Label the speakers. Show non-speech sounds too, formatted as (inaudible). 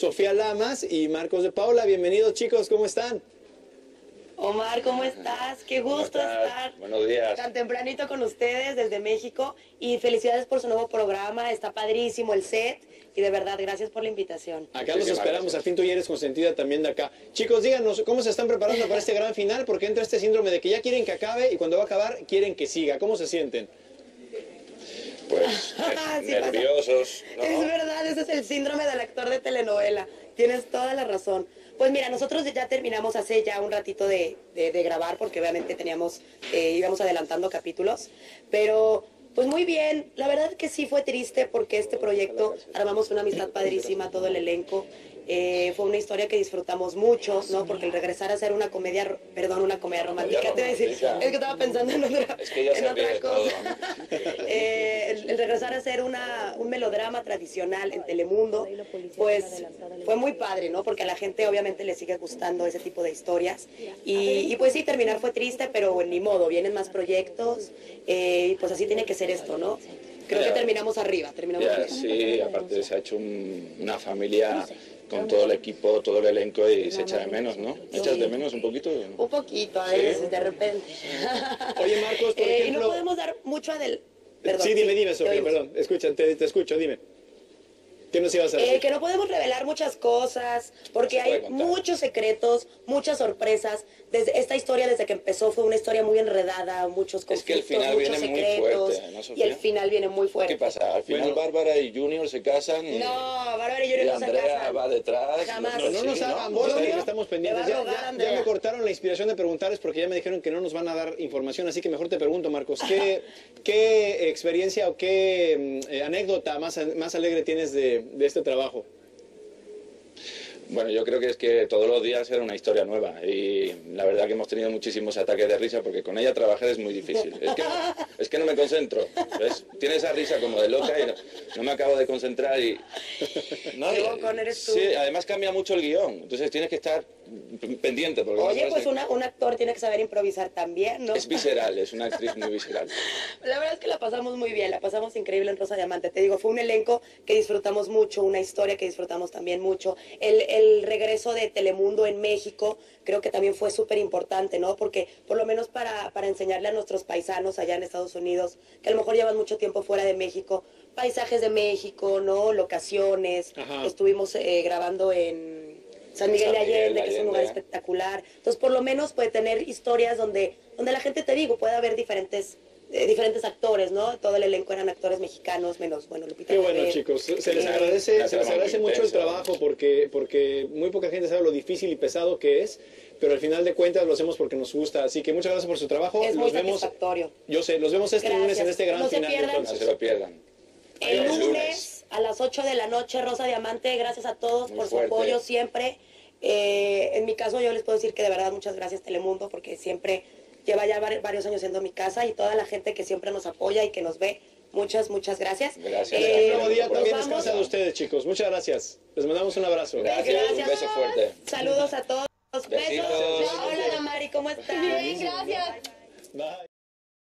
Speaker 1: Sofía Lamas y Marcos de Paula. Bienvenidos chicos, ¿cómo están?
Speaker 2: Omar, ¿cómo estás? Qué gusto estar
Speaker 3: Buenos días.
Speaker 2: tan tempranito con ustedes desde México y felicidades por su nuevo programa, está padrísimo el set y de verdad gracias por la invitación.
Speaker 1: Acá los esperamos,
Speaker 3: gracias.
Speaker 1: al fin tú ya eres consentida también de acá. Chicos, díganos, ¿cómo se están preparando para (laughs) este gran final? Porque entra este síndrome de que ya quieren que acabe y cuando va a acabar quieren que siga. ¿Cómo se sienten?
Speaker 3: Pues (laughs)
Speaker 2: Sí
Speaker 3: nerviosos, ¿no?
Speaker 2: Es verdad, ese es el síndrome del actor de telenovela. Tienes toda la razón. Pues mira, nosotros ya terminamos hace ya un ratito de, de- de grabar porque obviamente teníamos, eh, íbamos adelantando capítulos, pero pues muy bien. La verdad que sí fue triste porque este proyecto armamos una amistad padrísima, todo el elenco. Eh, fue una historia que disfrutamos mucho, ¿no? Porque el regresar a hacer una comedia, perdón, una comedia romántica, te voy a decir, es que estaba pensando en otra,
Speaker 3: Es que ya
Speaker 2: en otra cosa.
Speaker 3: todo.
Speaker 2: Regresar a hacer una, un melodrama tradicional en Telemundo, pues fue muy padre, ¿no? Porque a la gente obviamente le sigue gustando ese tipo de historias. Y, y, pues sí, terminar fue triste, pero ni modo, vienen más proyectos eh, y pues así tiene que ser esto, ¿no? Creo que terminamos arriba, terminamos
Speaker 3: Ya,
Speaker 2: arriba.
Speaker 3: sí, aparte se ha hecho un- una familia con todo el equipo, todo el elenco y se echa de menos, ¿no? ¿Echas de menos un poquito?
Speaker 2: Un poquito a veces, de repente.
Speaker 1: Oye, Marcos, por (laughs)
Speaker 2: Eh, y
Speaker 1: ejemplo-
Speaker 2: no podemos dar mucho del... Perdón,
Speaker 1: sí, dime, dime, Sofía, perdón. Escucha, te, te escucho, dime. ¿Qué nos ibas a decir?
Speaker 2: Eh, que no podemos revelar muchas cosas, porque hay
Speaker 3: contar.
Speaker 2: muchos secretos, muchas sorpresas. Desde esta historia, desde que empezó, fue una historia muy enredada, muchos
Speaker 3: Es que el
Speaker 2: conflictos,
Speaker 3: final
Speaker 2: muchos
Speaker 3: viene muy
Speaker 2: secretos.
Speaker 3: fuerte, ¿no,
Speaker 2: y el final viene muy fuerte.
Speaker 3: ¿Qué pasa? Al final
Speaker 1: Bueno.
Speaker 3: Bárbara y Junior se casan y,
Speaker 2: No, Bárbara y se
Speaker 3: Andrea
Speaker 2: casan.
Speaker 3: va detrás.
Speaker 2: Jamás.
Speaker 1: No, no nos hagan que estamos pendientes. Ya, ya- me cortaron la inspiración de preguntarles porque ya me dijeron que no nos van a dar información, así que mejor te pregunto, Marcos, ¿qué, (laughs) qué experiencia o qué mm, eh, anécdota más, más alegre tienes de, de este trabajo?
Speaker 3: Bueno, yo creo que es que todos los días era una historia nueva y la verdad que hemos tenido muchísimos ataques de risa porque con ella trabajar es muy difícil. Es que no, es que no me concentro, ¿ves? Tiene esa risa como de loca y no, no me acabo de concentrar y... No,
Speaker 2: Qué
Speaker 3: y-
Speaker 2: bocón eres tú.
Speaker 3: Sí, además cambia mucho el guion, entonces tienes que estar pendiente porque
Speaker 2: Oye, pues una- un actor tiene que saber improvisar también, ¿no?
Speaker 3: es visceral, es una actriz muy visceral. (laughs)
Speaker 2: La verdad es que la pasamos muy bien, la pasamos increíble en Rosa Diamante. Te digo, fue un elenco que disfrutamos mucho, una historia que disfrutamos también mucho. El, el regreso de Telemundo en México creo que también fue súper importante, ¿no? Porque por lo menos para, para enseñarle a nuestros paisanos allá en Estados Unidos, que a lo mejor llevan mucho tiempo fuera de México, paisajes de México, ¿no? Locaciones.
Speaker 1: Ajá.
Speaker 2: Estuvimos eh, grabando en... San Miguel de
Speaker 3: San Miguel de
Speaker 2: Allende, que es un lugar espectacular. Entonces, por lo menos puede tener historias donde, donde la gente, te digo, puede haber diferentes, eh, diferentes actores, ¿no? Todo el elenco eran actores mexicanos, menos, bueno, Lupita.
Speaker 1: Qué bueno, chicos. Se les agradece, se les agradece
Speaker 3: muy
Speaker 1: mucho el trabajo porque, porque muy poca gente sabe lo difícil y pesado que es, pero al final de cuentas lo hacemos porque nos gusta. Así que muchas gracias por su trabajo.
Speaker 2: Es muy
Speaker 1: los vemos,
Speaker 2: satisfactorio.
Speaker 1: yo sé, los vemos este
Speaker 2: Gracias.
Speaker 1: lunes en este gran
Speaker 2: No se
Speaker 1: final.
Speaker 2: pierdan.
Speaker 3: No se lo pierdan.
Speaker 2: El lunes a las 8 de la noche, Rosa Diamante, gracias a todos
Speaker 3: Muy
Speaker 2: por
Speaker 3: fuerte.
Speaker 2: su apoyo siempre. Eh, en mi caso yo les puedo decir que de verdad muchas gracias Telemundo porque siempre lleva ya vari- varios años siendo mi casa y toda la gente que siempre nos apoya y que nos ve, muchas, muchas gracias.
Speaker 3: Gracias.
Speaker 2: Eh,
Speaker 1: El nuevo día también es
Speaker 2: vamos.
Speaker 1: casa de ustedes, chicos. Muchas gracias. Les mandamos un abrazo.
Speaker 3: Gracias, un beso fuerte.
Speaker 2: Saludos a todos. Besos.
Speaker 3: Besitos.
Speaker 2: Hola, Mari, ¿cómo estás?
Speaker 4: Bien, gracias.
Speaker 1: Bye.